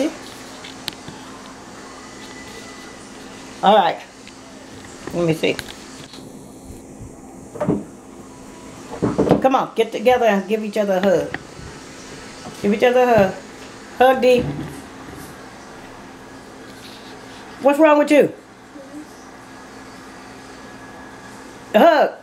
See? All right. Let me see. Come on, get together and give each other a hug. Give each other a hug. Hug D. What's wrong with you? Hug.